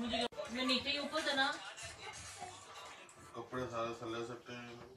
मुझे मैं नीचे ही ऊपर था ना कपड़े सारे सले सकते हैं।